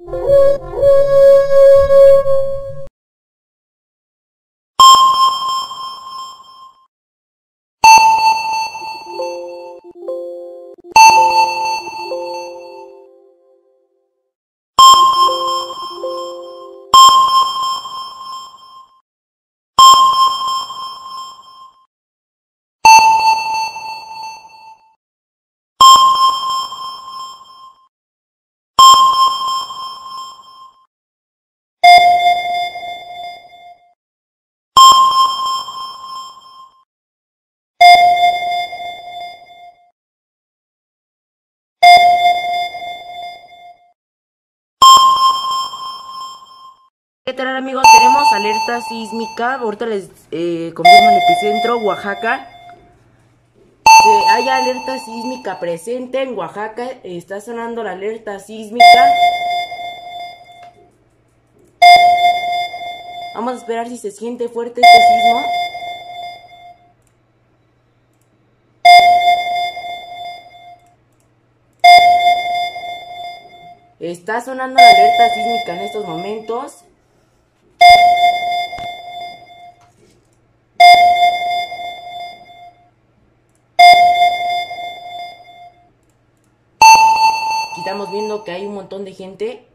Música ¿Qué tal amigos? Tenemos alerta sísmica, ahorita les eh, confirmo el epicentro, Oaxaca. Que hay alerta sísmica presente en Oaxaca, está sonando la alerta sísmica. Vamos a esperar si se siente fuerte este sismo. Está sonando la alerta sísmica en estos momentos. Estamos viendo que hay un montón de gente.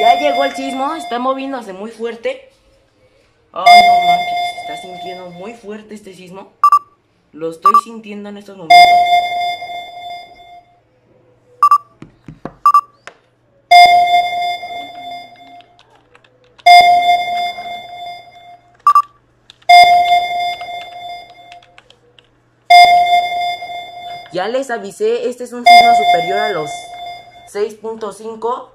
Ya llegó el sismo, está moviéndose muy fuerte. Ay, no manches, se está sintiendo muy fuerte este sismo. Lo estoy sintiendo en estos momentos. Ya les avisé, este es un sismo superior a los 6.5.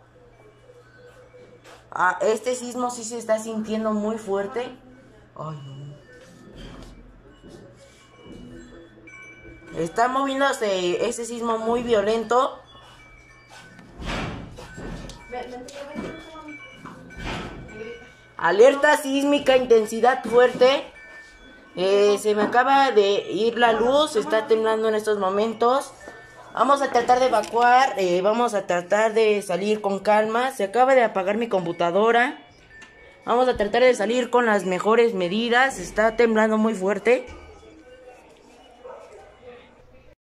Ah, este sismo sí se está sintiendo muy fuerte. Ay, no. Está moviéndose ese sismo muy violento. Alerta sísmica, intensidad fuerte. Eh, se me acaba de ir la luz, está temblando en estos momentos. Vamos a tratar de evacuar, eh, vamos a tratar de salir con calma. Se acaba de apagar mi computadora. Vamos a tratar de salir con las mejores medidas. Está temblando muy fuerte.